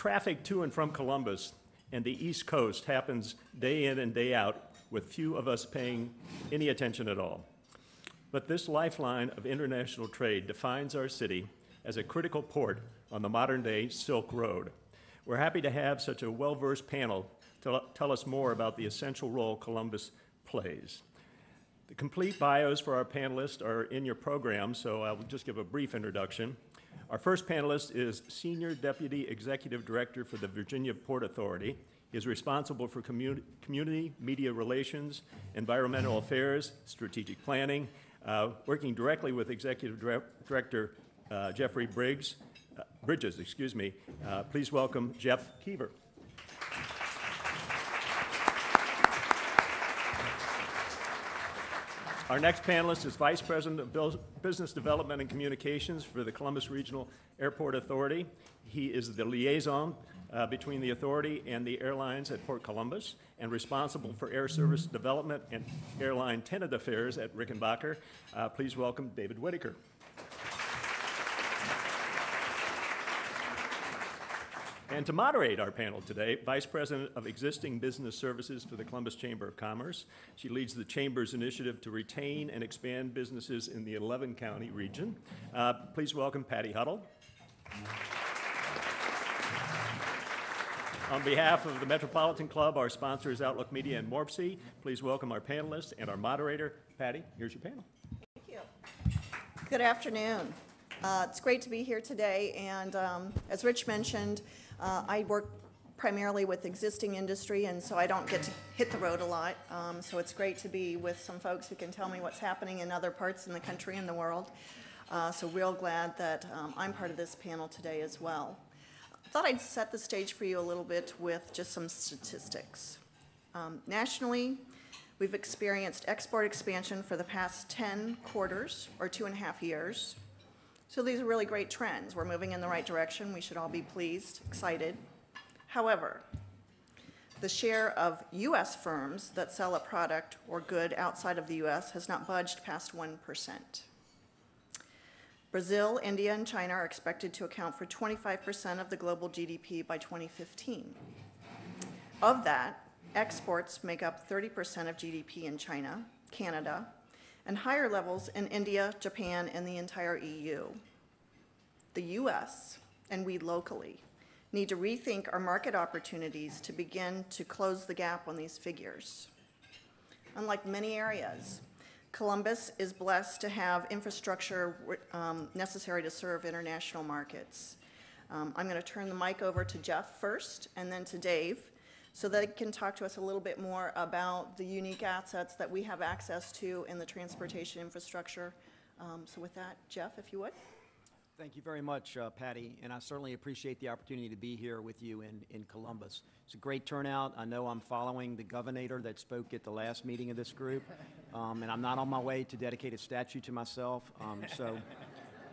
Traffic to and from Columbus and the East Coast happens day in and day out with few of us paying any attention at all. But this lifeline of international trade defines our city as a critical port on the modern day Silk Road. We're happy to have such a well versed panel to tell us more about the essential role Columbus plays. The complete bios for our panelists are in your program, so I'll just give a brief introduction. Our first panelist is Senior Deputy Executive Director for the Virginia Port Authority. He is responsible for community, community media relations, environmental affairs, strategic planning, uh, working directly with Executive Director uh, Jeffrey Briggs, uh, Bridges, excuse me. Uh, please welcome Jeff Keever. Our next panelist is Vice President of Business Development and Communications for the Columbus Regional Airport Authority. He is the liaison uh, between the authority and the airlines at Port Columbus and responsible for air service development and airline tenant affairs at Rickenbacker. Uh, please welcome David Whitaker. And to moderate our panel today, Vice President of Existing Business Services for the Columbus Chamber of Commerce. She leads the Chamber's initiative to retain and expand businesses in the 11 county region. Uh, please welcome Patty Huddle. On behalf of the Metropolitan Club, our sponsors Outlook Media and Morpsey, please welcome our panelists and our moderator. Patty, here's your panel. Thank you. Good afternoon. Uh, it's great to be here today, and um, as Rich mentioned, uh, I work primarily with existing industry, and so I don't get to hit the road a lot. Um, so it's great to be with some folks who can tell me what's happening in other parts in the country and the world. Uh, so real glad that um, I'm part of this panel today as well. I thought I'd set the stage for you a little bit with just some statistics. Um, nationally, we've experienced export expansion for the past 10 quarters, or two and a half years. So these are really great trends. We're moving in the right direction. We should all be pleased, excited. However, the share of U.S. firms that sell a product or good outside of the U.S. has not budged past 1%. Brazil, India, and China are expected to account for 25% of the global GDP by 2015. Of that, exports make up 30% of GDP in China, Canada, and higher levels in India, Japan, and the entire EU. The US, and we locally, need to rethink our market opportunities to begin to close the gap on these figures. Unlike many areas, Columbus is blessed to have infrastructure um, necessary to serve international markets. Um, I'm going to turn the mic over to Jeff first and then to Dave so they can talk to us a little bit more about the unique assets that we have access to in the transportation infrastructure. Um, so with that, Jeff, if you would. Thank you very much, uh, Patty, and I certainly appreciate the opportunity to be here with you in, in Columbus. It's a great turnout. I know I'm following the governor that spoke at the last meeting of this group, um, and I'm not on my way to dedicate a statue to myself, um, so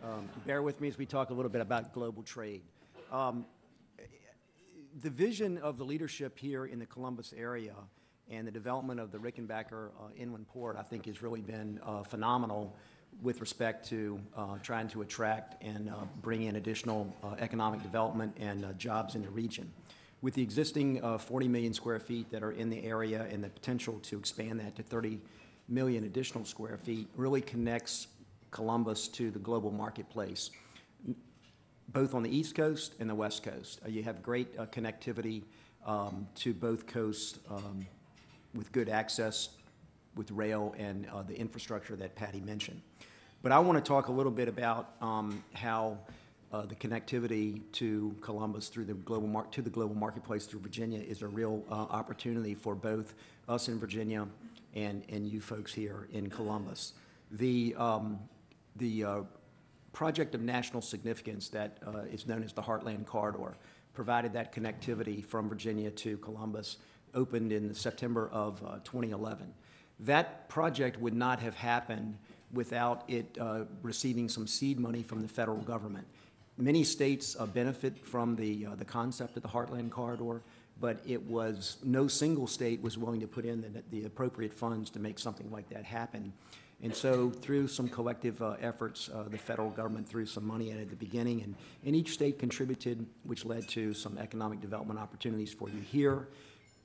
um, bear with me as we talk a little bit about global trade. Um, the vision of the leadership here in the Columbus area and the development of the Rickenbacker uh, Inland Port, I think, has really been uh, phenomenal with respect to uh, trying to attract and uh, bring in additional uh, economic development and uh, jobs in the region. With the existing 40 million square feet that are in the area and the potential to expand that to 30 million additional square feet, really connects Columbus to the global marketplace both on the East Coast and the West Coast. Uh, you have great uh, connectivity um, to both coasts um, with good access with rail and uh, the infrastructure that Patty mentioned. But I want to talk a little bit about um, how uh, the connectivity to Columbus through the global mar- to the global marketplace through Virginia is a real uh, opportunity for both us in Virginia and, and you folks here in Columbus. The um, the project of national significance that uh, is known as the Heartland Corridor provided that connectivity from Virginia to Columbus, opened in the September of uh, 2011. That project would not have happened without it uh, receiving some seed money from the federal government. Many states uh, benefit from the, uh, the concept of the Heartland Corridor, but it was no single state was willing to put in the, the appropriate funds to make something like that happen. And so through some collective uh, efforts, uh, the federal government threw some money it at the beginning, and, and each state contributed, which led to some economic development opportunities for you here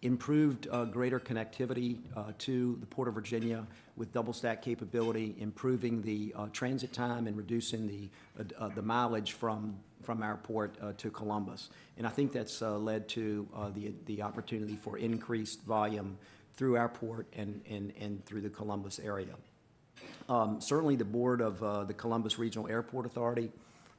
improved uh, greater connectivity uh, to the Port of Virginia with double stack capability, improving the uh, transit time and reducing the, uh, the mileage from, from our port to Columbus. And I think that's led to the, the opportunity for increased volume through our port and, and, and through the Columbus area. Um, Certainly, the board of uh, the Columbus Regional Airport Authority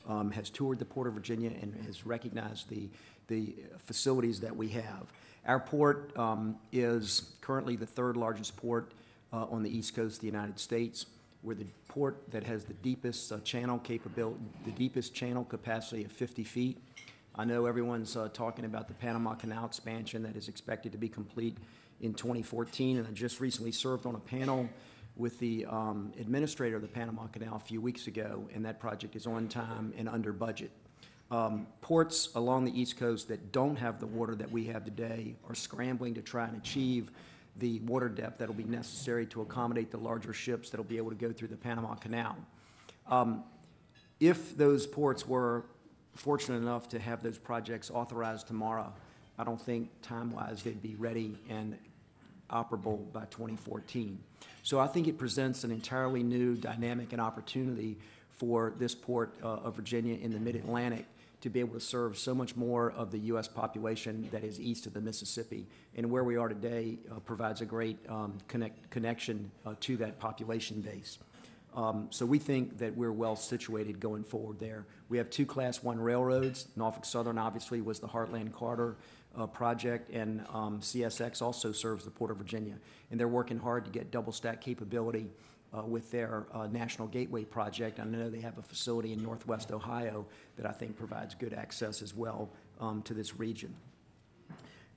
um, has toured the Port of Virginia and has recognized the, the facilities that we have. Our port um, is currently the third largest port uh, on the east coast of the United States. We're the port that has the deepest uh, channel capability, the deepest channel capacity of 50 feet. I know everyone's uh, talking about the Panama Canal expansion that is expected to be complete in 2014, and I just recently served on a panel with the um, administrator of the Panama Canal a few weeks ago, and that project is on time and under budget. Um, Ports along the East Coast that don't have the water that we have today are scrambling to try and achieve the water depth that'll be necessary to accommodate the larger ships that'll be able to go through the Panama Canal. Um, If those ports were fortunate enough to have those projects authorized tomorrow, I don't think time-wise they'd be ready and operable by 2014. So I think it presents an entirely new dynamic and opportunity for this port uh, of Virginia in the mid-Atlantic to be able to serve so much more of the U.S. population that is east of the Mississippi. And where we are today uh, provides a great um, connect, connection uh, to that population base. Um, So we think that we're well situated going forward there. We have two Class One railroads. Norfolk Southern obviously was the Heartland Corridor uh, project, and um, CSX also serves the Port of Virginia. And they're working hard to get double stack capability uh, with their uh, National Gateway project. I know they have a facility in northwest Ohio that I think provides good access as well um, to this region.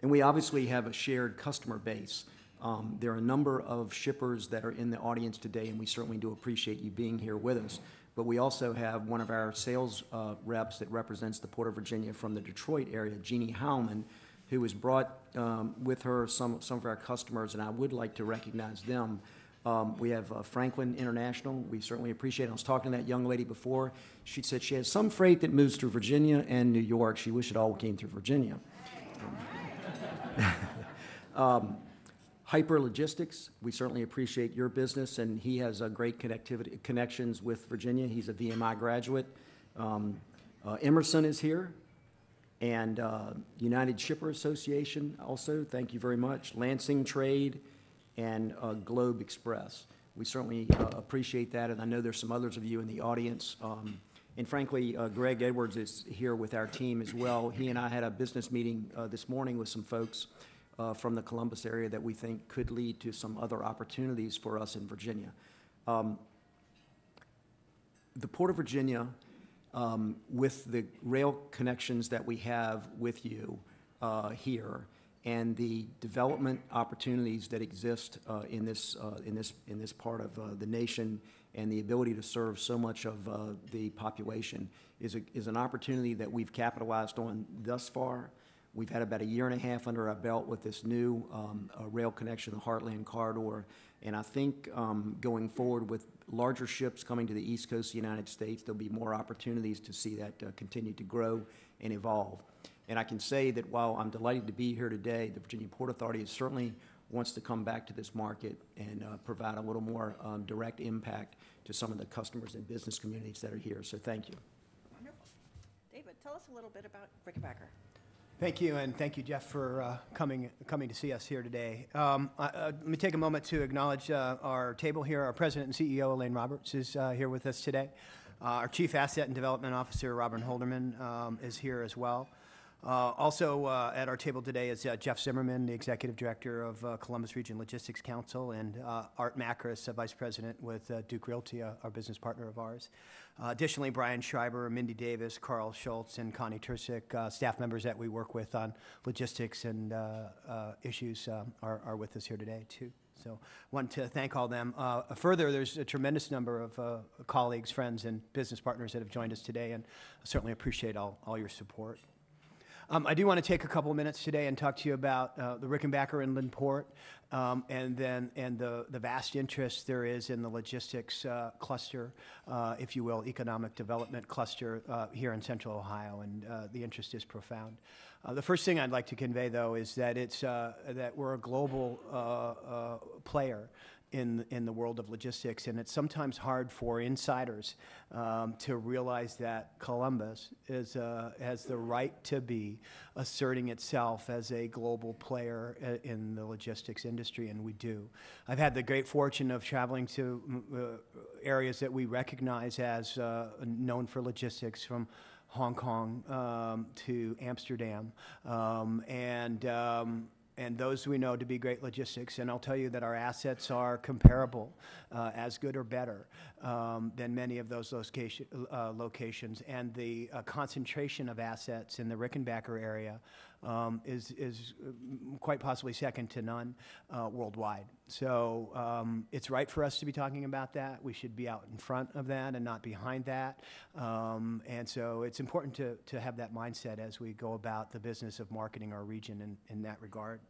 And we obviously have a shared customer base. Um, There are a number of shippers that are in the audience today, and we certainly do appreciate you being here with us. But we also have one of our sales uh, reps that represents the Port of Virginia from the Detroit area, Jeannie Howman, who has brought um, with her some, some of our customers, and I would like to recognize them. Um, We have uh, Franklin International, we certainly appreciate it. I was talking to that young lady before. She said she has some freight that moves through Virginia and New York. She wished it all came through Virginia. Um, Hyper Logistics, we certainly appreciate your business, and he has a great connectivity, connections with Virginia. He's a VMI graduate. Um, uh, Emerson is here, and uh, United Shipper Association also, thank you very much. Lansing Trade and uh, Globe Express. We certainly uh, appreciate that, and I know there's some others of you in the audience. Um, And frankly, uh, Greg Edwards is here with our team as well. He and I had a business meeting uh, this morning with some folks uh, from the Columbus area that we think could lead to some other opportunities for us in Virginia. Um, The Port of Virginia, with the rail connections that we have with you uh, here, and the development opportunities that exist uh, in this, uh, in this, in this part of the nation, and the ability to serve so much of the population is, a- is an opportunity that we've capitalized on thus far. We've had about a year and a half under our belt with this new um, rail connection, the Heartland Corridor. And I think um, going forward with larger ships coming to the east coast of the United States, there'll be more opportunities to see that uh, continue to grow and evolve. And I can say that while I'm delighted to be here today, the Virginia Port Authority certainly wants to come back to this market and uh, provide a little more um, direct impact to some of the customers and business communities that are here. So thank you. Wonderful. David, tell us a little bit about Rickenbacker. Thank you, and thank you, Jeff, for uh, coming, coming to see us here today. Um, I- uh, Let me take a moment to acknowledge uh, our table here. Our President and CEO, Elaine Roberts, is uh, here with us today. Uh, Our Chief Asset and Development Officer, Robert Holderman, um, is here as well. Uh, Also uh, at our table today is uh, Jeff Zimmerman, the Executive Director of Columbus Region Logistics Council, and Art Macris, uh, Vice President with Duke Realty, our business partner of ours. Additionally, Brian Schreiber, Mindy Davis, Carl Schultz, and Connie Tursick, uh, staff members that we work with on logistics and issues, are with us here today, too. So want to thank all them. Uh, Further, there's a tremendous number of uh, colleagues, friends, and business partners that have joined us today, and certainly appreciate all all your support. Um, I do want to take a couple of minutes today and talk to you about uh, the Rickenbacker Inland Port, um, and then and the the vast interest there is in the logistics uh, cluster, uh, if you will, economic development cluster uh, here in Central Ohio, and uh, the interest is profound. Uh, the first thing I'd like to convey, though, is that it's that we're a global player in, in the world of logistics, and it's sometimes hard for insiders um, to realize that Columbus is, uh, has the right to be asserting itself as a global player uh, in the logistics industry, and we do. I've had the great fortune of traveling to uh, areas that we recognize as uh, known for logistics, from Hong Kong um, to Amsterdam, um, and um, and those we know to be great logistics. And I'll tell you that our assets are comparable, uh, as good or better, um, than many of those location, uh, locations. And the uh, concentration of assets in the Rickenbacker area um, is, is uh, quite possibly second to none uh, worldwide. So um, it's right for us to be talking about that. We should be out in front of that and not behind that. Um, and so it's important to, to have that mindset as we go about the business of marketing our region in, in that regard.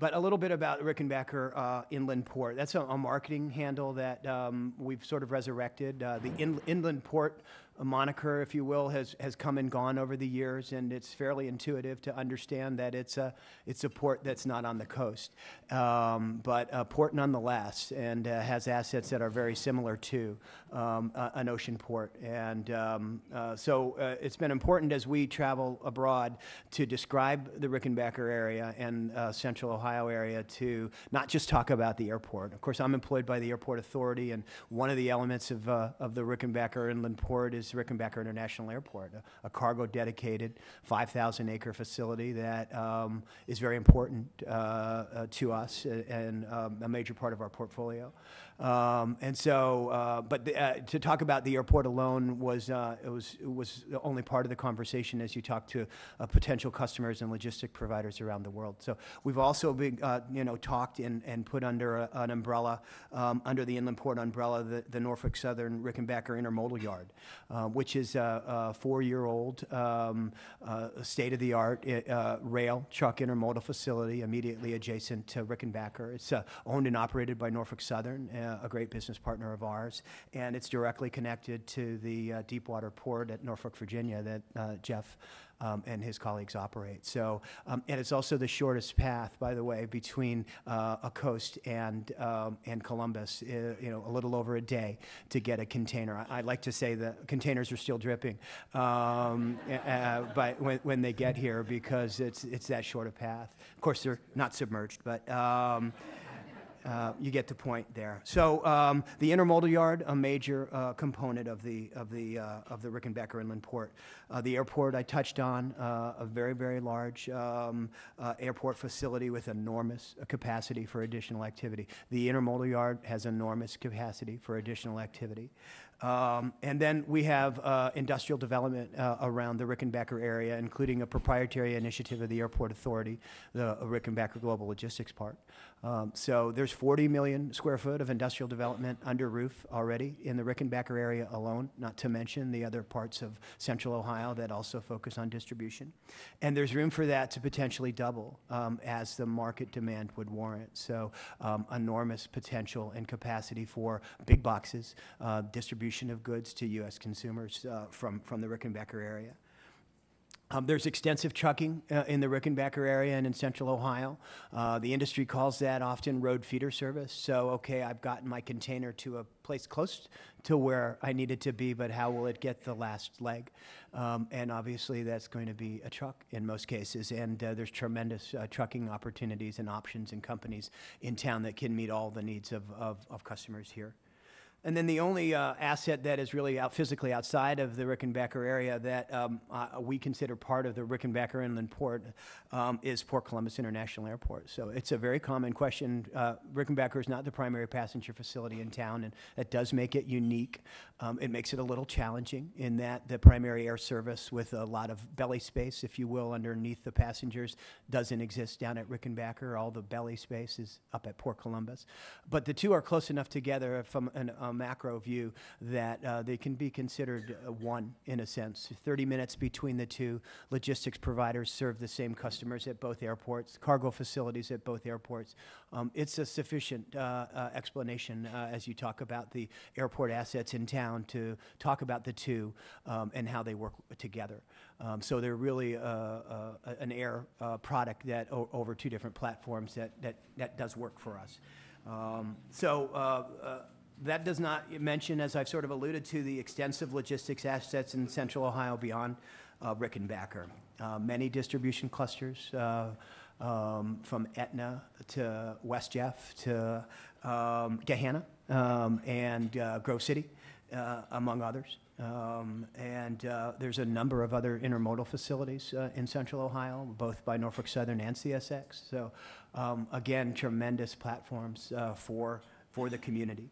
But a little bit about Rickenbacker uh, Inland Port. That's a, a marketing handle that um, we've sort of resurrected. Uh, the in, Inland Port moniker, if you will, has, has come and gone over the years, and it's fairly intuitive to understand that it's a, it's a port that's not on the coast, um, but a port nonetheless, and uh, has assets that are very similar to um, a- an ocean port. And um, uh, so uh, it's been important as we travel abroad to describe the Rickenbacker area and uh, central Ohio area to not just talk about the airport. Of course, I'm employed by the Airport Authority, and one of the elements of, uh, of the Rickenbacker Inland Port is Rickenbacker International Airport, a, a cargo dedicated 5,000 acre facility that um, is very important uh, uh, to us and um, a major part of our portfolio. Um, and so, uh, but the, uh, to talk about the airport alone was uh, it was it was only part of the conversation as you talk to uh, potential customers and logistic providers around the world. So we've also been uh, you know talked and, and put under a, an umbrella um, under the inland port umbrella the, the Norfolk Southern Rickenbacker Intermodal Yard, uh, which is a, a four-year-old um, state-of-the-art rail truck intermodal facility immediately adjacent to Rickenbacker. It's owned and operated by Norfolk Southern. Uh, a great business partner of ours, and it's directly connected to the uh, Deepwater Port at Norfolk, Virginia, that uh, Jeff um, and his colleagues operate. So, um, and it's also the shortest path, by the way, between uh, a coast and um, and Columbus. Uh, you know, a little over a day to get a container. I, I like to say the containers are still dripping, um, uh, but when, when they get here, because it's it's that short a path. Of course, they're not submerged, but. Uh, you get the point there. So um, the intermodal yard, a major uh, component of the of the uh, of the Rickenbacker Inland Port. Uh, the airport I touched on, uh, a very very large um, airport facility with enormous capacity for additional activity. The intermodal yard has enormous capacity for additional activity. Um, and then we have uh, industrial development uh, around the Rickenbacker area, including a proprietary initiative of the Airport Authority, the Rickenbacker Global Logistics Park. Um, so there's 40 million square foot of industrial development under roof already in the Rickenbacker area alone, not to mention the other parts of central Ohio that also focus on distribution. And there's room for that to potentially double um, as the market demand would warrant. So um, enormous potential and capacity for big boxes, uh, distribution of goods to U.S. consumers uh, from, from the Rickenbacker area. Um, there's extensive trucking uh, in the Rickenbacker area and in central Ohio. Uh, the industry calls that often road feeder service. So, okay, I've gotten my container to a place close to where I need it to be, but how will it get the last leg? Um, and obviously, that's going to be a truck in most cases. And uh, there's tremendous uh, trucking opportunities and options and companies in town that can meet all the needs of, of, of customers here. And then the only uh, asset that is really out physically outside of the Rickenbacker area that um, uh, we consider part of the Rickenbacker Inland Port um, is Port Columbus International Airport. So it's a very common question. Uh, Rickenbacker is not the primary passenger facility in town, and that does make it unique. Um, it makes it a little challenging in that the primary air service with a lot of belly space, if you will, underneath the passengers doesn't exist down at Rickenbacker. All the belly space is up at Port Columbus. But the two are close enough together from an macro view that uh, they can be considered uh, one in a sense. 30 minutes between the two logistics providers serve the same customers at both airports, cargo facilities at both airports. Um, it's a sufficient uh, uh, explanation as you talk about the airport assets in town to talk about the two um, and how they work together. Um, so they're really uh, uh, an air uh, product that over two different platforms that, that, that does work for us. Um, so that does not mention, as I've sort of alluded to, the extensive logistics assets in central Ohio beyond uh, Rickenbacker. Uh, many distribution clusters, uh, um, from Etna to West Jeff to um, Gahanna um, and uh, Grove City, uh, among others. Um, and uh, there's a number of other intermodal facilities uh, in central Ohio, both by Norfolk Southern and CSX. So, um, again, tremendous platforms uh, for, for the community.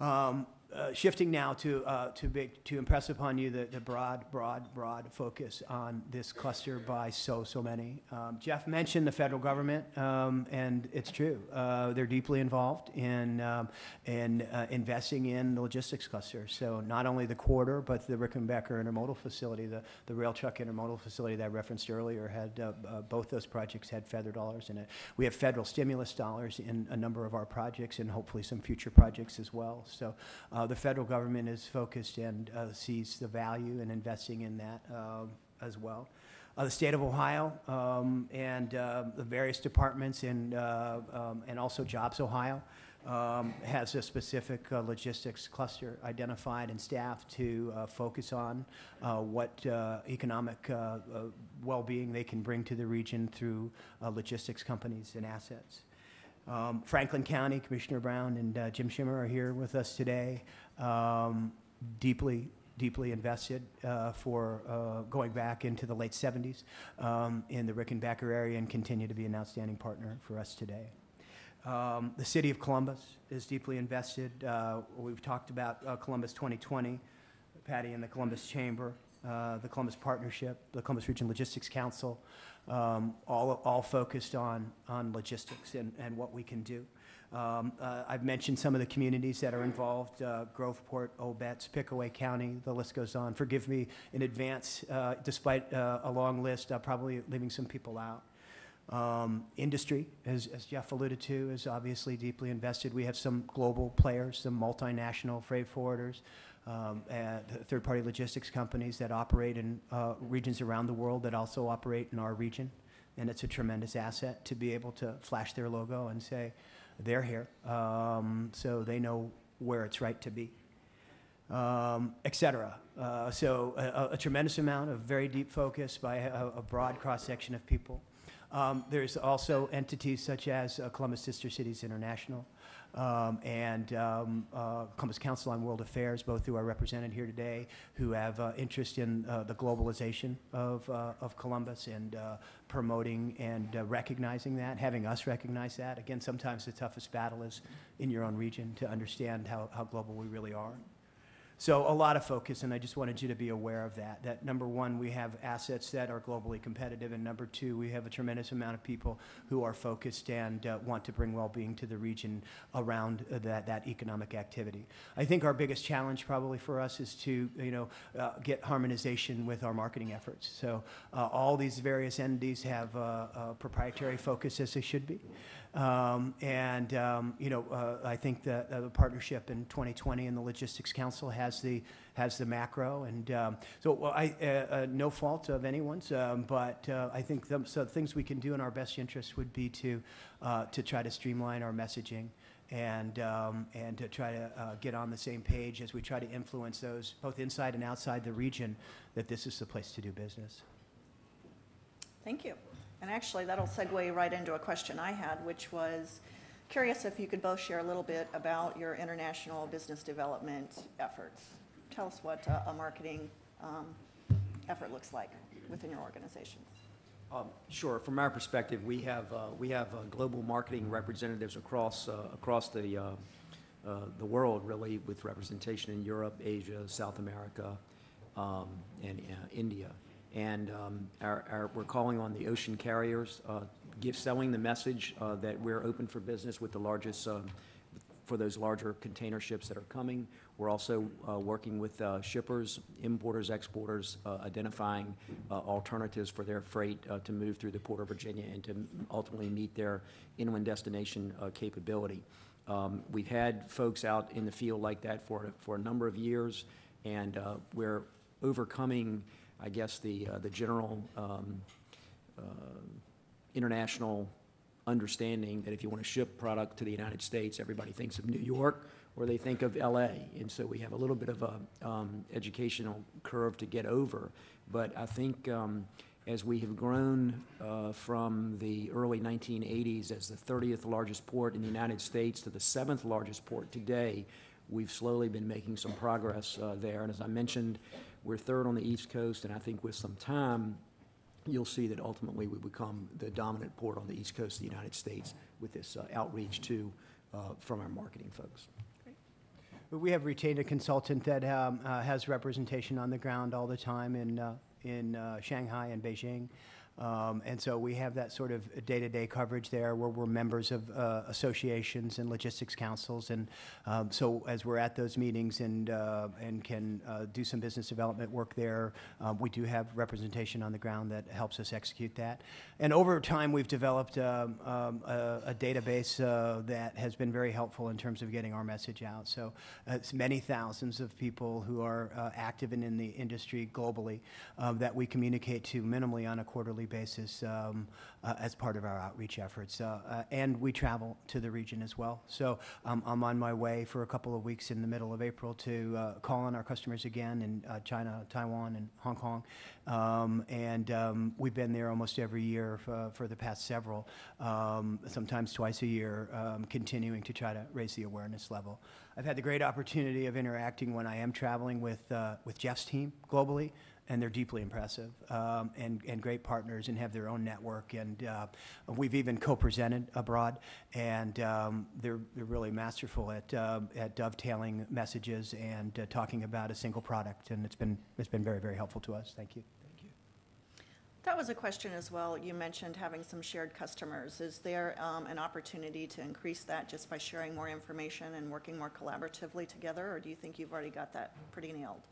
Um, uh, Shifting now to, uh, to big, to impress upon you the, the broad, broad, broad focus on this cluster by so, so many. Um, Jeff mentioned the federal government, um, and it's true. Uh, They're deeply involved in, um, in uh, investing in the logistics cluster. So not only the corridor, but the Rickenbacker Intermodal Facility, the, the rail truck intermodal facility that I referenced earlier had, uh, both those projects had federal dollars in it. We have federal stimulus dollars in a number of our projects and hopefully some future projects as well. So uh, the federal government is focused and uh, sees the value in investing in that um, as well. Uh, the state of Ohio um, and uh, the various departments and, uh, um, and also Jobs Ohio um, has a specific uh, logistics cluster identified and staffed to uh, focus on uh, what economic uh, well-being they can bring to the region through logistics companies and assets. Um, Franklin County, Commissioner Brown and uh, Jim Schimmer are here with us today, um, deeply, deeply invested uh, for uh, going back into the late 70s um, in the Rickenbacker area and continue to be an outstanding partner for us today. Um, The city of Columbus is deeply invested. Uh, We've talked about uh, Columbus 2020, Patty and the Columbus Chamber, uh, the Columbus Partnership, the Columbus Region Logistics Council, um, all, all focused on, on logistics and, and what we can do. Um, uh, I've mentioned some of the communities that are involved, uh, Groveport, Obetz, Pickaway County, the list goes on. Forgive me in advance, uh, despite uh, a long list, I'm probably leaving some people out. Um, Industry, as, as Jeff alluded to, is obviously deeply invested. We have some global players, some multinational freight forwarders, um, third-party logistics companies that operate in uh, regions around the world that also operate in our region. And it's a tremendous asset to be able to flash their logo and say, they're here, um, so they know where it's right to be um, et cetera. Uh, so a, a tremendous amount of very deep focus by a, a broad cross-section of people. Um, there's also entities such as uh, Columbus Sister Cities International um, and um, uh, Columbus Council on World Affairs, both who are represented here today, who have uh, interest in uh, the globalization of, uh, of Columbus and uh, promoting and recognizing that, having us recognize that. Again, sometimes the toughest battle is in your own region to understand how, how global we really are. So a lot of focus, and I just wanted you to be aware of that. That number one, we have assets that are globally competitive, and number two, we have a tremendous amount of people who are focused and uh, want to bring well-being to the region around uh, that, that economic activity. I think our biggest challenge probably for us is to, you know, uh, get harmonization with our marketing efforts. So uh, all these various entities have uh, a proprietary focus as they should be. Um, and, um, you know, uh, I think that the partnership in 2020 and the Logistics Council has the, has the macro. And um, so I, uh, uh, no fault of anyone's, but I think the, so things we can do in our best interest would be to, to try to streamline our messaging and, and to try to get on the same page as we try to influence those, both inside and outside the region, that this is the place to do business. Thank you. And actually, that'll segue right into a question I had, which was curious if you could both share a little bit about your international business development efforts. Tell us what uh, a marketing um, effort looks like within your organizations. Um, Sure. From our perspective, we have, uh, we have uh, global marketing representatives across, uh, across the, uh, uh, the world, really, with representation in Europe, Asia, South America, um, and India. And um, our, our, we're calling on the ocean carriers, uh, give, selling the message uh, that we're open for business with the largest um, for those larger container ships that are coming. We're also uh, working with uh, shippers, importers, exporters, uh, identifying uh, alternatives for their freight to move through the Port of Virginia and to ultimately meet their inland destination capability. Um, We've had folks out in the field like that for, for a number of years, and we're overcoming, I guess, the, uh, the general um, uh, international understanding that if you want to ship product to the United States, everybody thinks of New York or they think of LA. And so we have a little bit of a um, educational curve to get over. But I think um, as we have grown uh, from the early 1980s as the 30th largest port in the United States to the seventh largest port today, we've slowly been making some progress uh, there. And as I mentioned, we're third on the East Coast, and I think with some time, you'll see that ultimately we become the dominant port on the East Coast of the United States with this uh, outreach to, uh, from our marketing folks. We have retained a consultant that um, uh, has representation on the ground all the time in, uh, in uh, Shanghai and Beijing. Um, And so we have that sort of day-to-day coverage there where we're members of uh, associations and logistics councils. And um, so as we're at those meetings and, uh, and can uh, do some business development work there, um, we do have representation on the ground that helps us execute that. And over time, we've developed um, um, a a database uh, that has been very helpful in terms of getting our message out. So uh, it's many thousands of people who are uh, active and in the industry globally um, that we communicate to minimally on a quarterly basis um, uh, as part of our outreach efforts. Uh, uh, And we travel to the region as well. So um, I'm on my way for a couple of weeks in the middle of April to uh, call on our customers again in China, Taiwan, and Hong Kong. Um, And um, we've been there almost every year for for the past several, um, sometimes twice a year, um, continuing to try to raise the awareness level. I've had the great opportunity of interacting when I am traveling with, with Jeff's team globally, and they're deeply impressive um, and, and great partners and have their own network. And uh, we've even co-presented abroad, and um, they're, they're really masterful at, um at dovetailing messages and uh, talking about a single product. And it's been, it's been very, very helpful to us. Thank you. Thank you. That was a question as well. You mentioned having some shared customers. Is there um, an opportunity to increase that just by sharing more information and working more collaboratively together? Or do you think you've already got that pretty nailed?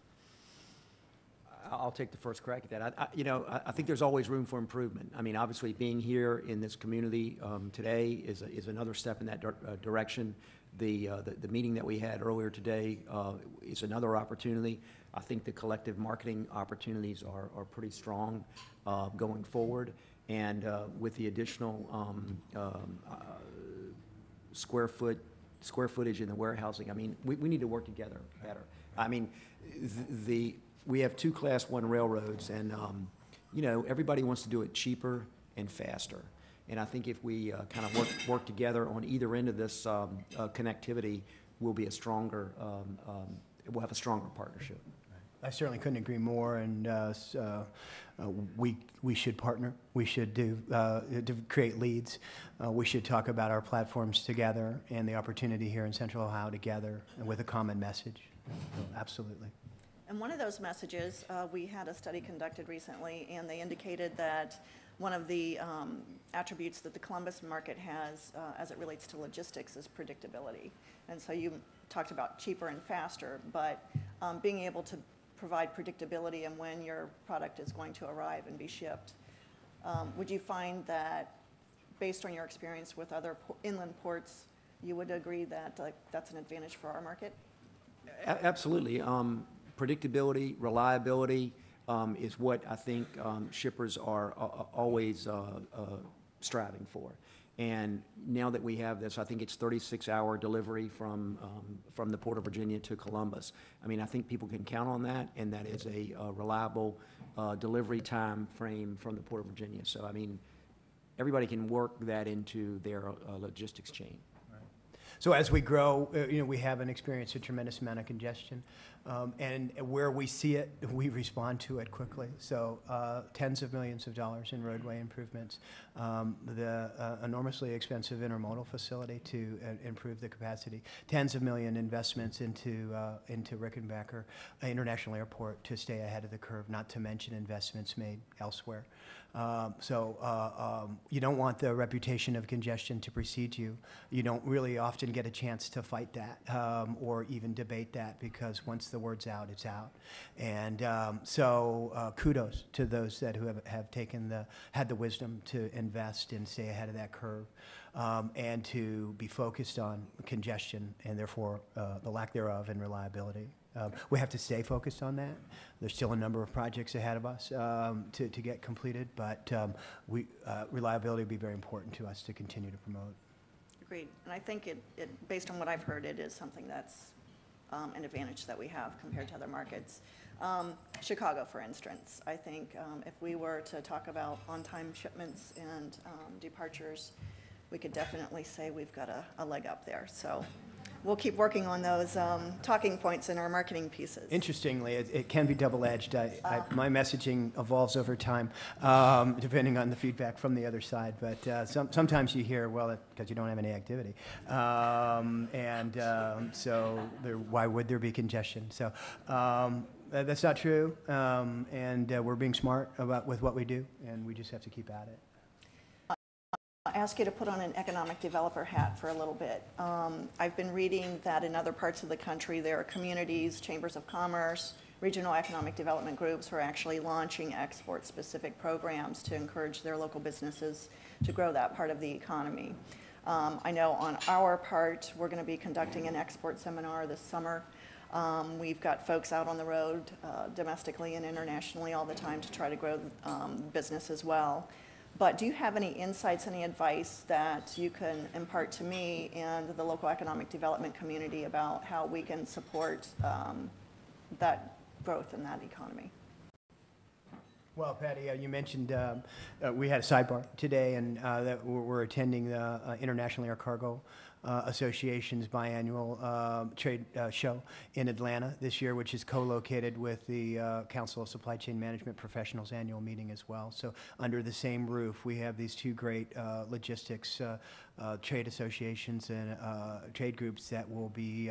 I'll take the first crack at that. I, I, you know, I, I think there's always room for improvement. I mean, obviously, being here in this community um, today is, a- is another step in that dir- uh, direction. The, uh, the, the meeting that we had earlier today uh, is another opportunity. I think the collective marketing opportunities are, are pretty strong uh, going forward. And uh, with the additional um, um, uh, square foot, square footage in the warehousing, I mean, we, we need to work together better. I mean, the, we have two Class One railroads, and, um, you know, everybody wants to do it cheaper and faster. And I think if we uh, kind of work, work together on either end of this um, uh, connectivity, we'll be a stronger, um, um, we'll have a stronger partnership. I certainly couldn't agree more, and uh, uh, uh, we, we should partner. We should do, uh, create leads. Uh, We should talk about our platforms together and the opportunity here in Central Ohio together and with a common message. Absolutely. And one of those messages, uh, we had a study conducted recently, and they indicated that one of the um, attributes that the Columbus market has uh, as it relates to logistics is predictability. And so you talked about cheaper and faster, but um, being able to provide predictability and when your product is going to arrive and be shipped. Um, Would you find that, based on your experience with other po- inland ports, you would agree that uh, that's an advantage for our market? A- Absolutely. Um, Predictability, reliability um, is what I think um, shippers are a- a- always uh, uh, striving for. And now that we have this, I think it's 36-hour delivery from, um, from the Port of Virginia to Columbus. I mean, I think people can count on that, and that is a uh, reliable uh, delivery time frame from the Port of Virginia. So, I mean, everybody can work that into their uh, logistics chain. So as we grow, uh, you know, we haven't experienced a tremendous amount of congestion. Um, And where we see it, we respond to it quickly. So uh, tens of millions of dollars in roadway improvements, um, the uh, enormously expensive intermodal facility to uh, improve the capacity, tens of million investments into, uh, into Rickenbacker International Airport to stay ahead of the curve, not to mention investments made elsewhere. Um, So uh, um, you don't want the reputation of congestion to precede you. You don't really often get a chance to fight that um, or even debate that because once the word's out, it's out. And um, so uh, kudos to those that who have, have taken the, had the wisdom to invest and stay ahead of that curve um, and to be focused on congestion and therefore uh, the lack thereof and reliability. Um, we have to stay focused on that. There's still a number of projects ahead of us um, to, to get completed, but um, we, uh, reliability will be very important to us to continue to promote. Agreed. And I think it, it, based on what I've heard, it is something that's um, an advantage that we have compared to other markets. Um, Chicago, for instance, I think if we were to talk about on-time shipments and departures, we could definitely say we've got a, a leg up there. So we'll keep working on those um, talking points in our marketing pieces. Interestingly, it, it can be double-edged. I, I, my messaging evolves over time, um, depending on the feedback from the other side. But uh, some, sometimes you hear, well, because you don't have any activity, um, and um, so there, why would there be congestion? So um, that- that's not true, um, and uh, we're being smart about with what we do, and we just have to keep at it. Ask you to put on an economic developer hat for a little bit. Um, I've been reading that in other parts of the country, there are communities, chambers of commerce, regional economic development groups who are actually launching export-specific programs to encourage their local businesses to grow that part of the economy. Um, I know on our part, we're going to be conducting an export seminar this summer. Um, We've got folks out on the road uh, domestically and internationally all the time to try to grow um, business as well. But do you have any insights, any advice that you can impart to me and the local economic development community about how we can support um, that growth in that economy? Well, Patty, uh, you mentioned um, uh, we had a sidebar today, and uh, that we're, we're attending the uh, International Air Cargo uh, Association's biannual um trade uh, show in Atlanta this year, which is co-located with the uh, Council of Supply Chain Management Professionals annual meeting as well. So, under the same roof, we have these two great uh, logistics uh, uh, trade associations and uh, trade groups that will be.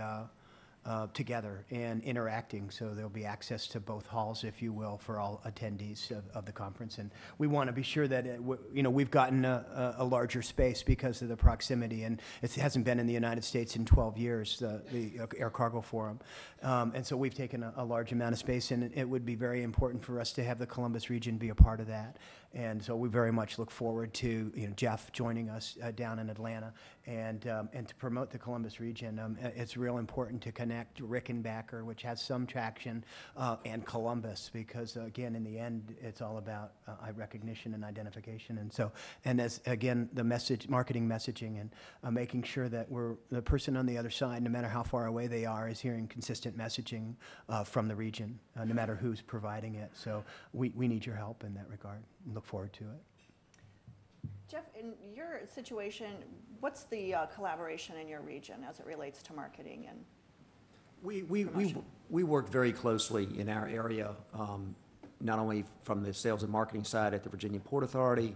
Uh, together and interacting, so there'll be access to both halls, if you will, for all attendees of, of the conference. And we want to be sure that, it, you know, we've gotten a, a larger space because of the proximity, and it hasn't been in the United States in 12 years, the, the Air Cargo Forum. Um, and so we've taken a, a large amount of space, and it would be very important for us to have the Columbus region be a part of that. And so we very much look forward to, you know, Jeff joining us uh, down in Atlanta and, um, and to promote the Columbus region. Um, it's real important to connect Rickenbacker, which has some traction, uh, and Columbus, because uh, again, in the end, it's all about uh, recognition and identification. And so, and as, again, the message, marketing messaging and uh, making sure that we're, the person on the other side, no matter how far away they are, is hearing consistent messaging uh, from the region, uh, no matter who's providing it. So we, we need your help in that regard. Look forward to it. Jeff, in your situation, what's the uh, collaboration in your region as it relates to marketing and We, we, we, we work very closely in our area, um, not only from the sales and marketing side at the Virginia Port Authority,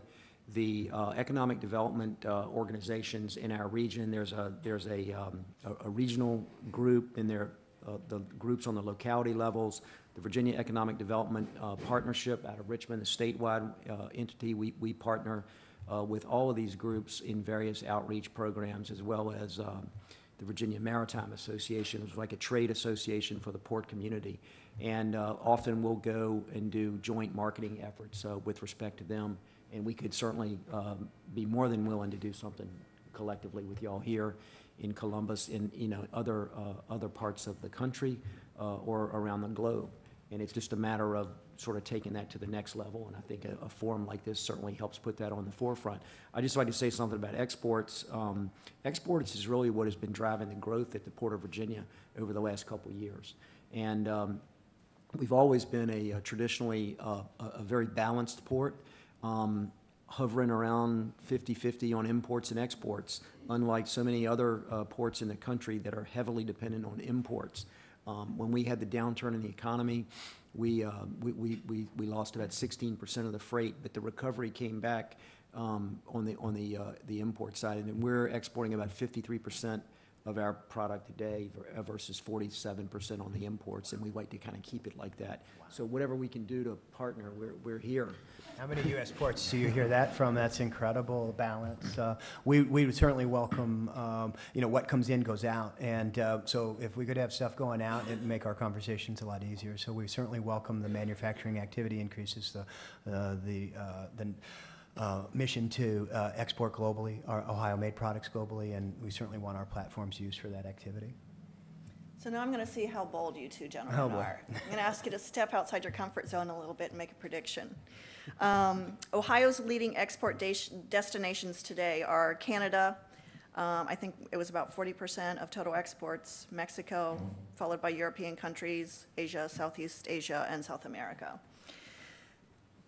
the uh, economic development uh, organizations in our region. There's a, there's a, um, a- a regional group, and there, uh, the groups on the locality levels, the Virginia Economic Development uh, Partnership out of Richmond, a statewide uh, entity. We, we partner uh, with all of these groups in various outreach programs, as well as um, the Virginia Maritime Association, which is like a trade association for the port community. And uh, often we'll go and do joint marketing efforts uh, with respect to them. And we could certainly um, be more than willing to do something collectively with y'all here in Columbus, in, you know, other, uh, other parts of the country or around the globe. And it's just a matter of sort of taking that to the next level, and I think a, a forum like this certainly helps put that on the forefront. I'd just like to say something about exports. Um, exports is really what has been driving the growth at the Port of Virginia over the last couple of years. And um, we've always been a, uh traditionally uh, a, a very balanced port, um, hovering around 50-50 on imports and exports, unlike so many other uh, ports in the country that are heavily dependent on imports. Um, When we had the downturn in the economy, we, uh, we, we, we we lost about 16% of the freight, but the recovery came back um, on the, on the, uh, the import side. And we're exporting about 53% of our product today versus 47% on the imports, and we like to kind of keep it like that. So whatever we can do to partner, we're, we're here. How many U.S. ports do you hear that from? That's incredible balance. Uh, We, would certainly welcome, um, you know, what comes in goes out. And uh, so if we could have stuff going out, it'd make our conversations a lot easier. So we certainly welcome the manufacturing activity increases, the, uh, mission to uh, export globally, our Ohio-made products globally, and we certainly want our platforms used for that activity. So now I'm going to see how bold you two gentlemen boy. are. I'm going to ask you to step outside your comfort zone a little bit and make a prediction. Um, Ohio's leading export des- destinations today are Canada, um, I think it was about 40% of total exports, Mexico, followed by European countries, Asia, Southeast Asia, and South America.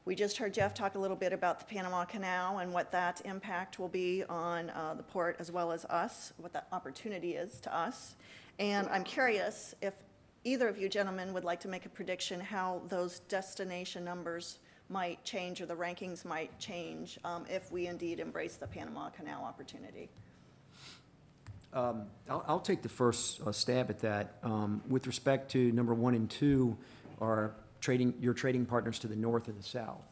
We just heard Jeff talk a little bit about the Panama Canal and what that impact will be on uh, the port as well as us, what that opportunity is to us. And I'm curious if either of you gentlemen would like to make a prediction how those destination numbers might change or the rankings might change um, if we indeed embrace the Panama Canal opportunity. Um, I'll, I'll take the first uh, stab at that. Um, With respect to number one and two, are trading, your trading partners to the north and the south.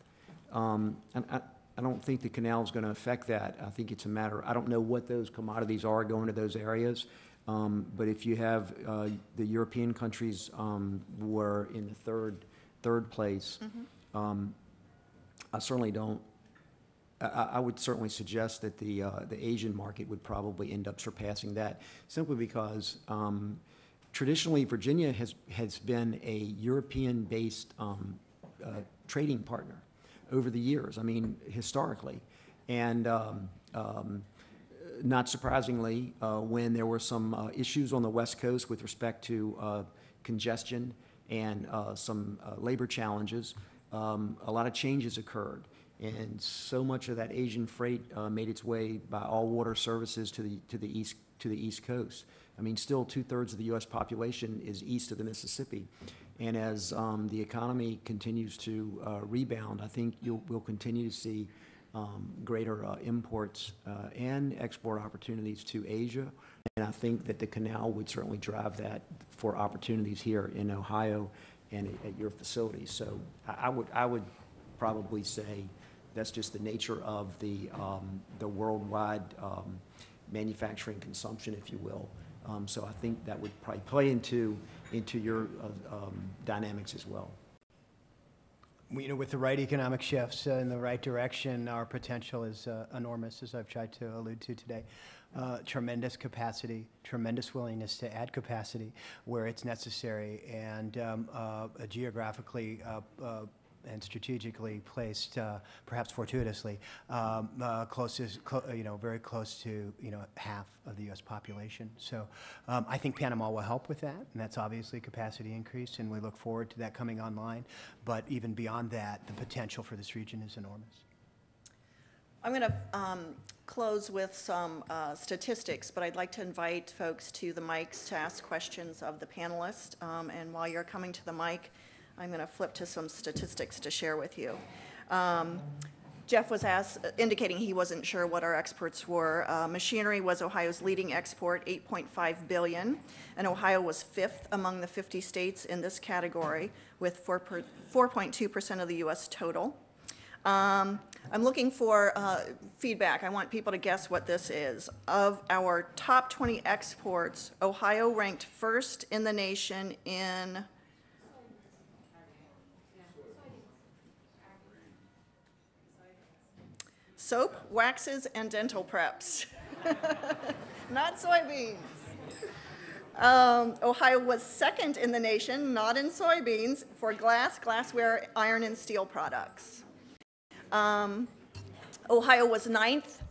Um, And I, I don't think the canal is going to affect that. I think it's a matter, I don't know what those commodities are going to those areas. Um, But if you have, uh, the European countries um, were in the third, third place, um, I certainly don't, I, I I would certainly suggest that the, uh, the Asian market would probably end up surpassing that, simply because um, traditionally Virginia has, has been a European-based um, uh, trading partner over the years, I mean, historically. And um, um, not surprisingly, uh, when there were some uh, issues on the West Coast with respect to uh, congestion and uh, some uh, labor challenges, um, a lot of changes occurred. And so much of that Asian freight made its way by all water services to the, to the east, to the East Coast. I mean, still two-thirds of the U.S. population is east of the Mississippi. And as um, the economy continues to uh, rebound, I think you'll, we'll continue to see um, greater uh, imports uh, and export opportunities to Asia. And I think that the canal would certainly drive that for opportunities here in Ohio and at- at your facility. So I I would, I would probably say that's just the nature of the, um, the worldwide um, manufacturing consumption, if you will. Um, So I think that would probably play into, into your uh, um, dynamics as well. You know, with the right economic shifts uh, in the right direction, our potential is uh, enormous, as I've tried to allude to today. Uh, Tremendous capacity, tremendous willingness to add capacity where it's necessary, and um, uh, geographically uh, uh, and strategically placed, uh, perhaps fortuitously, um, uh, closest, clo- you know, very close to, you know, half of the U.S. population. So um, I think Panama will help with that, and that's obviously capacity increase, and we look forward to that coming online. But even beyond that, the potential for this region is enormous. I'm going to close with some uh, statistics, but I'd like to invite folks to the mics to ask questions of the panelists. Um, And while you're coming to the mic, I'm going to flip to some statistics to share with you. Um, Jeff was asked, indicating he wasn't sure what our exports were. Uh, Machinery was Ohio's leading export, 8.5 billion, and Ohio was fifth among the 50 states in this category, with 4.2% of the U.S. total. Um, I'm looking for uh, feedback. I want people to guess what this is. Of our top 20 exports, Ohio ranked first in the nation in soap, waxes, and dental preps. Not soybeans. Um, Ohio was second in the nation, not in soybeans, for glass, glassware, iron, and steel products. Um, Ohio was ninth,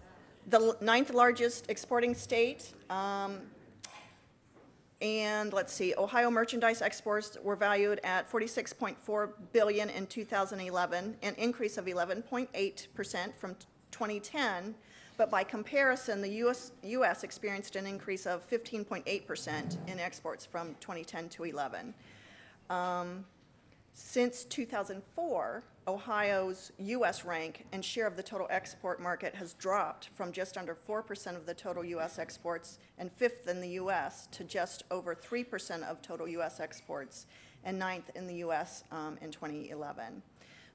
the ninth largest exporting state. Um, and let's see, Ohio merchandise exports were valued at 46.4 billion in 2011, an increase of 11.8% from 2010. But by comparison, the US, US experienced an increase of 15.8% in exports from 2010 to 11. Since 2004, Ohio's U.S. rank and share of the total export market has dropped from just under 4% of the total U.S. exports and fifth in the U.S. to just over 3% of total U.S. exports and ninth in the U.S. um, in 2011.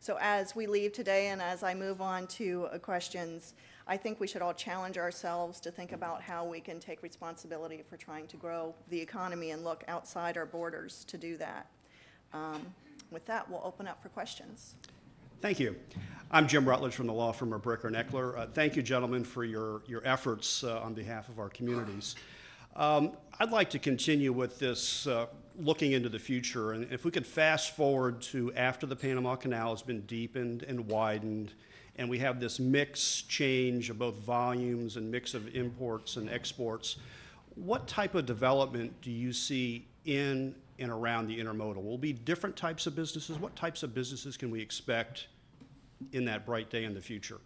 So as we leave today and as I move on to uh, questions, I think we should all challenge ourselves to think about how we can take responsibility for trying to grow the economy and look outside our borders to do that. Um, With that, we'll open up for questions. Thank you. I'm Jim Rutledge from the law firm of Bricker and Eckler. Uh, Thank you, gentlemen, for your, your efforts uh, on behalf of our communities. Um, I'd like to continue with this, uh, looking into the future, and if we could fast forward to after the Panama Canal has been deepened and widened, and we have this mix change of both volumes and mix of imports and exports, what type of development do you see in and around the intermodal? Will be different types of businesses? What types of businesses can we expect in that bright day in the future?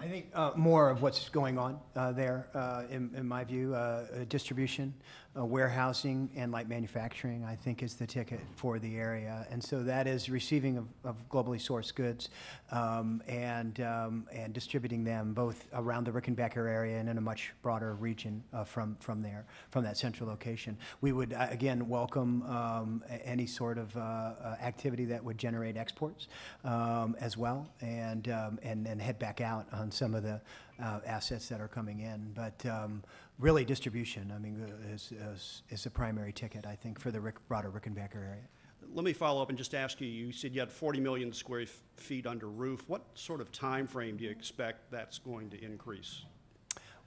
I think uh, more of what's going on uh, there, uh, in, in my view, uh, uh, distribution, uh, warehousing, and light manufacturing, I think is the ticket for the area. And so that is receiving of, of globally sourced goods um, and, um, and distributing them both around the Rickenbacker area and in a much broader region uh, from, from there, from that central location. We would, uh, again, welcome um, any sort of uh, uh, activity that would generate exports um, as well and, um, and, and head back out on some of the uh, assets that are coming in. But um, really, distribution, I mean, uh, is, is, is the primary ticket, I think, for the Rick, broader Rickenbacker area. Let me follow up and just ask you, you said you had 40 million square feet under roof. What sort of time frame do you expect that's going to increase?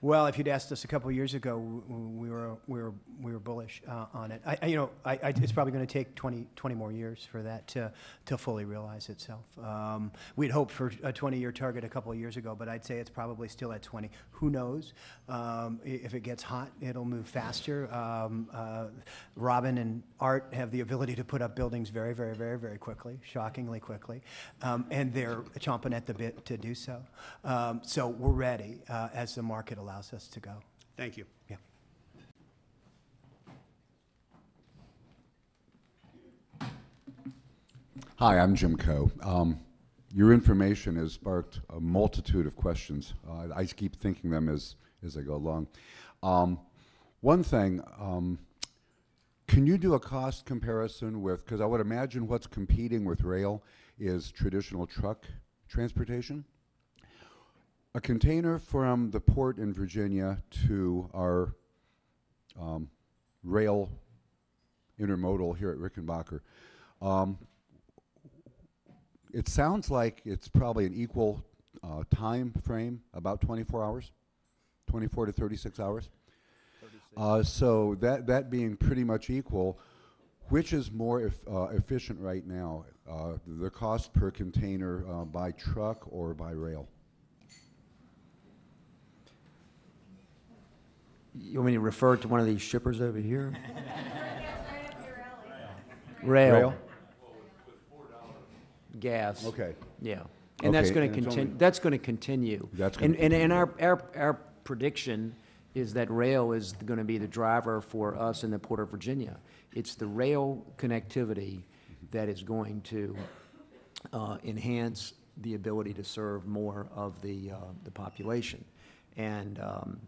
Well, if you'd asked us a couple of years ago, we were, we were, we were bullish uh, on it. I, I- you know, I, I, it's probably going to take 20, 20 more years for that to, to fully realize itself. Um, we'd hoped for a 20-year target a couple of years ago, but I'd say it's probably still at 20. Who knows? Um, if it gets hot, it'll move faster. Um, uh, Robin and Art have the ability to put up buildings very, very, very, very quickly, shockingly quickly, um, and they're chomping at the bit to do so. Um, so we're ready uh, as the market allows us to go. Thank you. Yeah. Hi, I'm Jim Coe. Um, your information has sparked a multitude of questions. Uh, I keep thinking them as, as I go along. Um, one thing, um, can you do a cost comparison with, because I would imagine what's competing with rail is traditional truck transportation? A container from the port in Virginia to our um, rail intermodal here at Rickenbacker. Um, it sounds like it's probably an equal uh, time frame, about 24 hours, 24 to 36 hours. Uh, so that that being pretty much equal, which is more eff- uh, efficient right now, uh, the cost per container uh, by truck or by rail? You want me to refer to one of these shippers over here? Rail. Gas. Okay. Yeah. And that's Okay, going to and it's continue, that's going to continue. That's And, gonna and, and our, our, our prediction is that rail is going to be the driver for us in the Port of Virginia. It's the rail connectivity that is going to, uh, enhance the ability to serve more of the, uh, the population. And, um,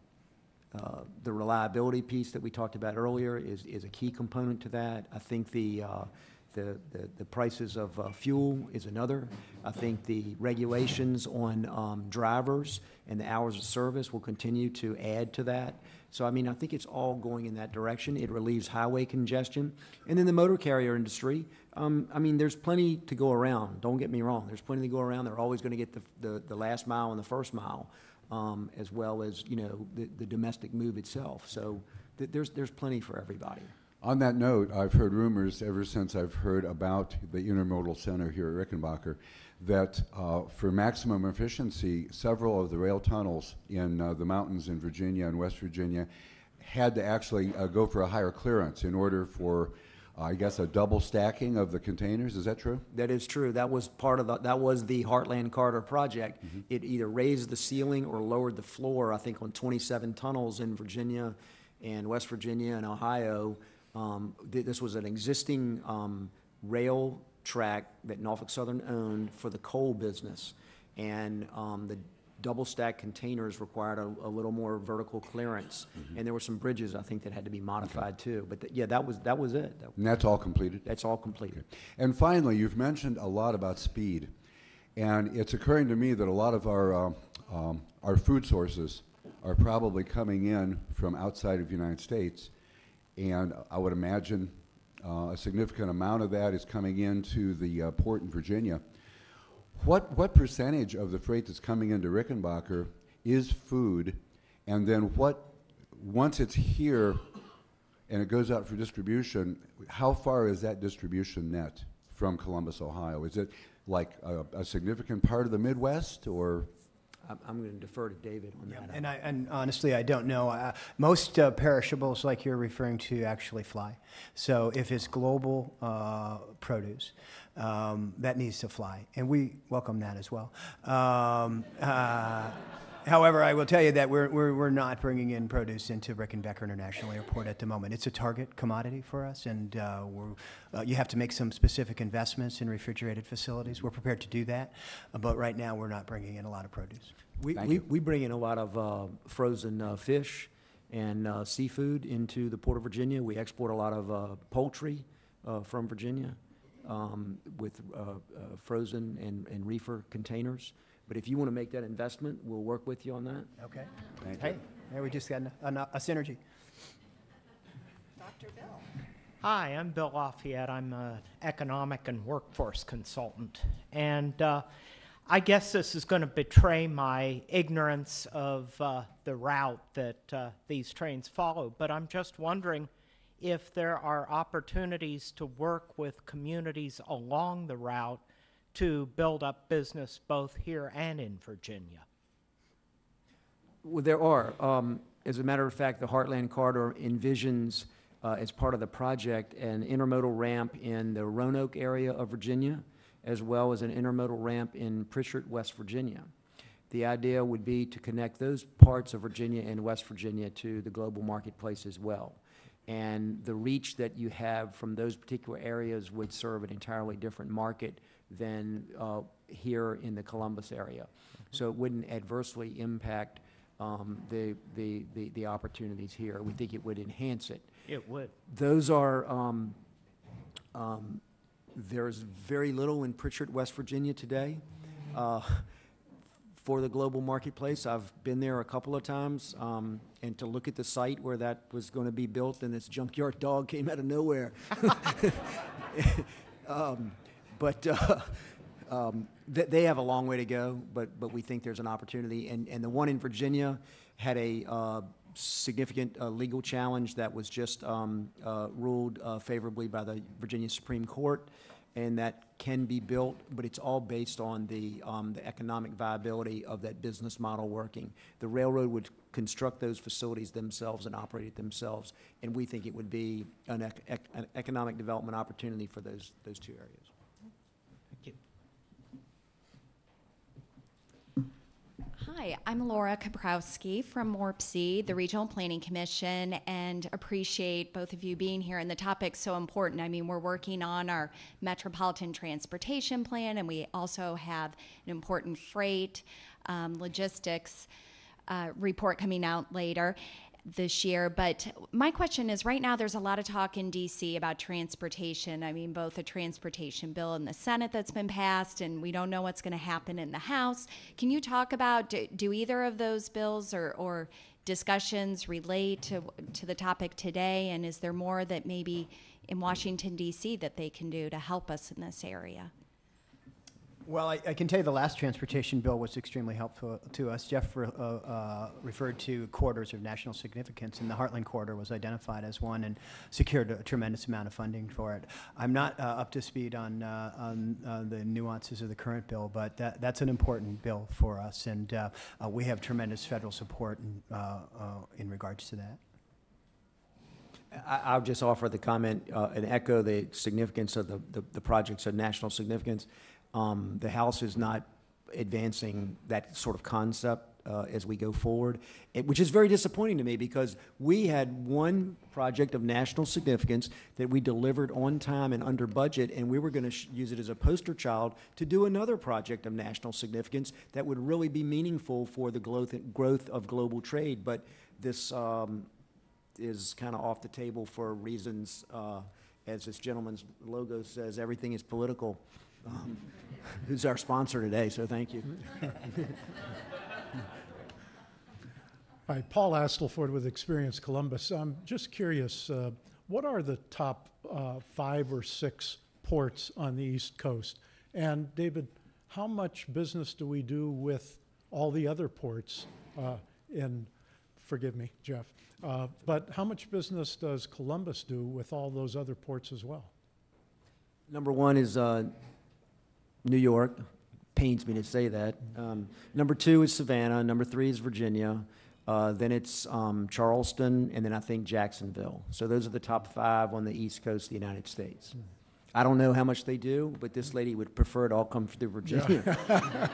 uh, The reliability piece that we talked about earlier is, is a key component to that. I think the, uh, the, the the prices of uh, fuel is another. I think the regulations on um, drivers and the hours of service will continue to add to that. So, I mean, I think it's all going in that direction. It relieves highway congestion. And then the motor carrier industry, um, I mean, there's plenty to go around. Don't get me wrong. There's plenty to go around. They're always going to get the, the, the last mile and the first mile um, as well as, you know, the, the domestic move itself. So th- there's, there's plenty for everybody. On that note, I've heard rumors ever since I've heard about the intermodal center here at Rickenbacker that uh, for maximum efficiency, several of the rail tunnels in uh, the mountains in Virginia and West Virginia had to actually uh, go for a higher clearance in order for, I guess, a double stacking of the containers. Is that true? That is true. That was part of the, that was the Heartland Corridor project. It either raised the ceiling or lowered the floor, I think, on 27 tunnels in Virginia and West Virginia and Ohio. Um, th- This was an existing um, rail track that Norfolk Southern owned for the coal business. And um, the double stack containers required a, a little more vertical clearance. And there were some bridges, I think, that had to be modified too. But th- yeah, that was, that was it. That- And that's all completed? That's all completed. And finally, you've mentioned a lot about speed, and it's occurring to me that a lot of our, uh, um, our food sources are probably coming in from outside of the United States, and I would imagine uh, a significant amount of that is coming into the uh, port in Virginia. What, what percentage of the freight that's coming into Rickenbacker is food, and then what, once it's here, and it goes out for distribution, how far is that distribution net from Columbus, Ohio? Is it like a, a significant part of the Midwest, or? I'm, I'm going to defer to David on that. And I, and honestly, I don't know. Uh, Most uh, perishables, like you're referring to, actually fly. So if it's global uh, produce, um, that needs to fly, and we welcome that as well. Um, uh, However, I will tell you that we're, we're, we're not bringing in produce into Rickenbacker International Airport at the moment. It's a target commodity for us, and uh, we're, uh, you have to make some specific investments in refrigerated facilities. We're prepared to do that, uh, but right now, we're not bringing in a lot of produce. We, Thank we, you. we bring in a lot of uh, frozen uh, fish and uh, seafood into the Port of Virginia. We export a lot of uh, poultry uh, from Virginia um, with uh, uh, frozen and, and reefer containers. But if you want to make that investment, we'll work with you on that. Okay? Thank Hey, there we just got a, a, a synergy. Dr. Bill? Hi, I'm Bill Lafayette. I'm an economic and workforce consultant. And uh, I guess this is going to betray my ignorance of uh, the route that uh, these trains follow, but I'm just wondering if there are opportunities to work with communities along the route to build up business both here and in Virginia. Well, there are. Um, As a matter of fact, the Heartland Corridor envisions, uh, as part of the project, an intermodal ramp in the Roanoke area of Virginia, as well as an intermodal ramp in Prichard, West Virginia. The idea would be to connect those parts of Virginia and West Virginia to the global marketplace as well. And the reach that you have from those particular areas would serve an entirely different market than uh, here in the Columbus area. So it wouldn't adversely impact um, the, the, the the opportunities here. We think it would enhance it. It would. Those are, um, um, there's very little in Prichard, West Virginia today uh, for the global marketplace. I've been there a couple of times, um, and to look at the site where that was going to be built, and this junkyard dog came out of nowhere. Um, But uh, um, th- they have a long way to go, but, but we think there's an opportunity. And, and the one in Virginia had a uh, significant uh, legal challenge that was just um, uh, ruled uh, favorably by the Virginia Supreme Court, and that can be built, but it's all based on the, um, the economic viability of that business model working. The railroad would construct those facilities themselves and operate it themselves, and we think it would be an, ec- ec- an economic development opportunity for those, those two areas. Thank you. Hi, I'm Laura Kaprowski from MORPC, the Regional Planning Commission, and appreciate both of you being here and the topic's so important. I mean, we're working on our Metropolitan Transportation Plan, and we also have an important freight um, logistics uh, report coming out later this year. But my question is right now, there's a lot of talk in DC about transportation. I mean, both a transportation bill in the Senate that's been passed, and we don't know what's going to happen in the House. Can you talk about do, do either of those bills or, or discussions relate to, to the topic today? And is there more that maybe in Washington, D.C., that they can do to help us in this area? Well, I, I can tell you the last transportation bill was extremely helpful to us. Jeff re- uh, uh, referred to corridors of national significance, and the Heartland Corridor was identified as one and secured a tremendous amount of funding for it. I'm not uh, up to speed on, uh, on uh, the nuances of the current bill, but that, that's an important bill for us, and uh, we have tremendous federal support in, in regards to that. I'll just offer the comment and echo the significance of the, the, the projects of national significance. Um, the House is not advancing that sort of concept uh, as we go forward, it- which is very disappointing to me because we had one project of national significance that we delivered on time and under budget, and we were going to use it as a poster child to do another project of national significance that would really be meaningful for the growth, growth of global trade. But this um, is kind of off the table for reasons, uh, as this gentleman's logo says, everything is political. Um, Who's our sponsor today, so thank you. Hi, Paul Astleford with Experience Columbus. I'm just curious, uh, what are the top uh, five or six ports on the East Coast? And David, how much business do we do with all the other ports uh, in, forgive me, Jeff, uh, but how much business does Columbus do with all those other ports as well? Number one is uh, New York. Pains me to say that. Um, number two is Savannah. Number three is Virginia. Uh, then it's um, Charleston, and then I think Jacksonville. So those are the top five on the East Coast of the United States. I don't know how much they do, but this lady would prefer it all come through Virginia.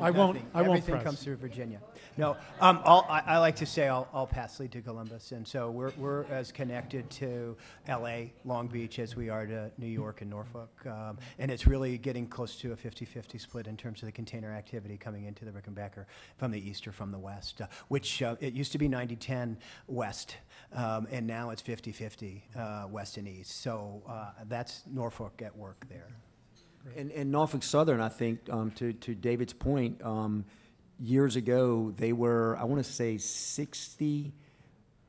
I won't, Nothing. I won't Everything press. comes through Virginia. No, um, all, I, I like to say I'll, I'll pass lead to Columbus, and so we're, we're as connected to L.A., Long Beach, as we are to New York and Norfolk, um, and it's really getting close to a 50-50 split in terms of the container activity coming into the Rickenbacker from the east or from the west, uh, which uh, it used to be 90-10 west, um, and now it's 50-50 uh, west and east. So uh, that's Norfolk at work there. And, and Norfolk Southern, I think, um, to, to David's point, um, years ago, they were, I want to say 60,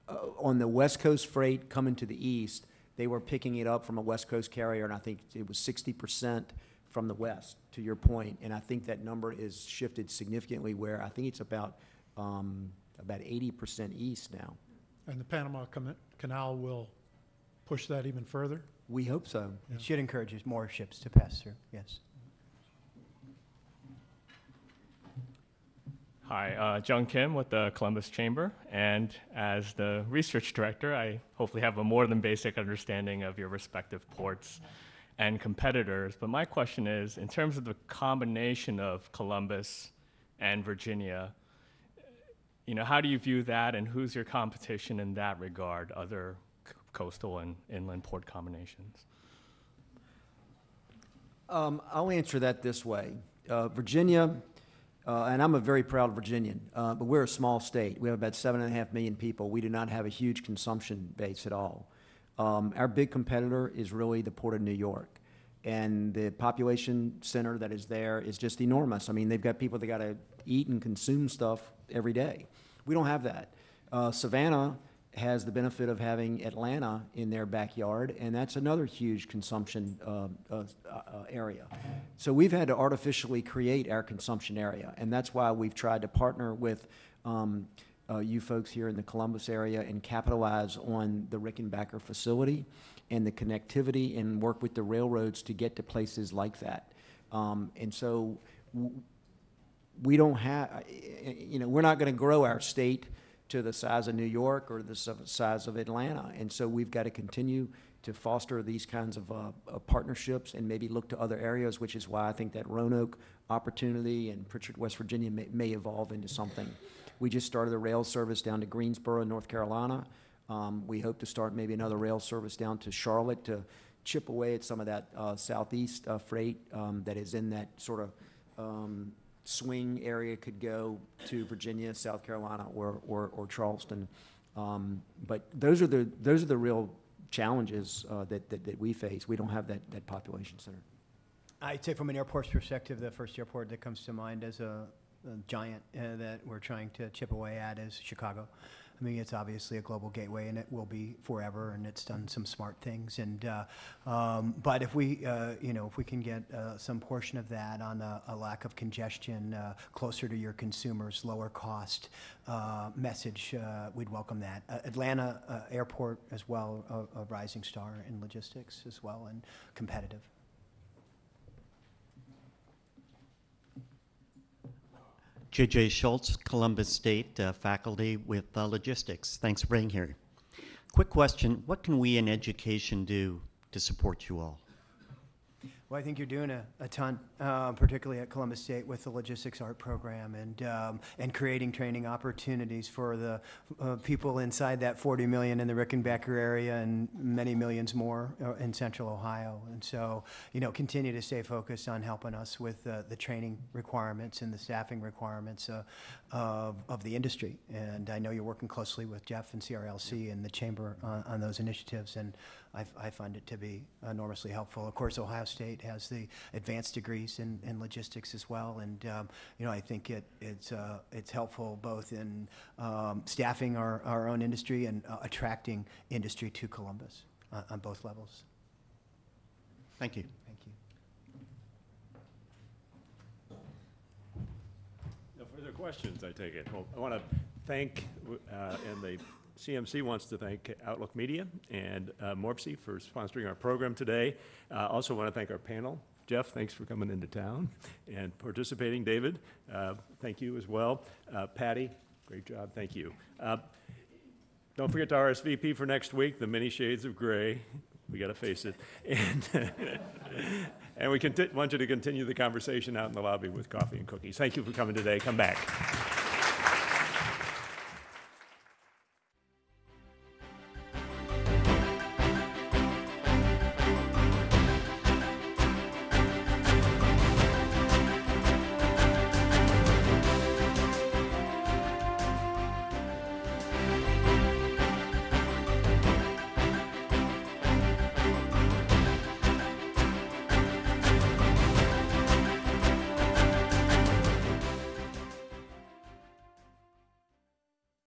uh, on the West Coast freight coming to the east, they were picking it up from a West Coast carrier, and I think it was 60% from the west, to your point. And I think that number is shifted significantly where I think it's about, um, about 80% east now. And the Panama Canal will push that even further? We hope so. It should encourage more ships to pass through, yes. Hi, uh, John Kim with the Columbus Chamber, and as the research director, I hopefully have a more than basic understanding of your respective ports and competitors. But my question is, in terms of the combination of Columbus and Virginia, you know, how do you view that, and who's your competition in that regard, other coastal and inland port combinations? Um, I'll answer that this way. Uh, Virginia, uh, and I'm a very proud Virginian, uh, but we're a small state. We have about seven and a half million people. We do not have a huge consumption base at all. Um, our big competitor is really the Port of New York. And the population center that is there is just enormous. I mean, they've got people that got to eat and consume stuff every day. We don't have that. Uh, Savannah has the benefit of having Atlanta in their backyard, and that's another huge consumption uh, uh, uh, area. So we've had to artificially create our consumption area, and that's why we've tried to partner with um, uh, you folks here in the Columbus area and capitalize on the Rickenbacker facility and the connectivity and work with the railroads to get to places like that. Um, and so we don't have, you know, we're not going to grow our state to the size of New York or the size of Atlanta. And so we've got to continue to foster these kinds of, uh, partnerships and maybe look to other areas, which is why I think that Roanoke opportunity and Prichard, West Virginia may, may evolve into something. We just started a rail service down to Greensboro, North Carolina. Um, we hope to start maybe another rail service down to Charlotte to chip away at some of that uh, southeast uh, freight um, that is in that sort of um, swing area could go to Virginia, South Carolina, or, or, or Charleston. Um, but those are the those are the real challenges uh, that, that, that we face. We don't have that, that population center. I'd say from an airport's perspective, the first airport that comes to mind as a, a giant uh, that we're trying to chip away at is Chicago. I mean, it's obviously a global gateway, and it will be forever. And it's done some smart things. And uh, um, but if we, uh, you know, if we can get uh, some portion of that on a, a lack of congestion, uh, closer to your consumers, lower cost uh, message, uh, we'd welcome that. Uh, Atlanta uh, Airport as well, a, a rising star in logistics as well, and competitive. JJ Schultz, Columbus State uh, faculty with uh, logistics. Thanks for being here. Quick question What can we in education do to support you all? Well, I think you're doing a, a ton, uh, particularly at Columbus State with the logistics art program and, um, and creating training opportunities for the uh, people inside that 40 million in the Rickenbacker area and many millions more uh, in central Ohio. And so, you know, continue to stay focused on helping us with uh, the training requirements and the staffing requirements uh, of, of the industry. And I know you're working closely with Jeff and CRLC and the Chamber on, on those initiatives, and I, I find it to be enormously helpful. Of course, Ohio State has the advanced degrees in, in logistics as well, and um, you know I think it, it's uh, it's helpful both in um, staffing our, our own industry and uh, attracting industry to Columbus uh, on both levels. Thank you. Thank you. No further questions, I take it. Well, I want to thank, uh, and the CMC wants to thank Outlook Media and uh, MORPC for sponsoring our program today. Uh, Also want to thank our panel. Jeff, thanks for coming into town and participating. David, uh, thank you as well. Uh, Patty, great job, thank you. Uh, Don't forget to RSVP for next week, the many shades of gray. We got to face it. And, and we want you to continue the conversation out in the lobby with coffee and cookies. Thank you for coming today. Come back.